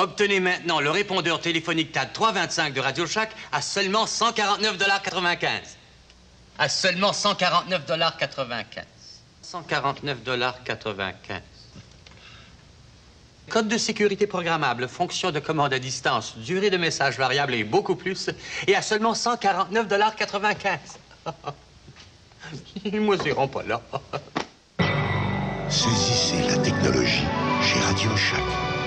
Obtenez maintenant le répondeur téléphonique TAD 325 de Radio Shack à seulement 149,95 À seulement 149,95 149,95 Code de sécurité programmable, fonction de commande à distance, durée de message variable et beaucoup plus, et à seulement 149,95 Moi, ils pas là. Saisissez la technologie chez Radio Shack.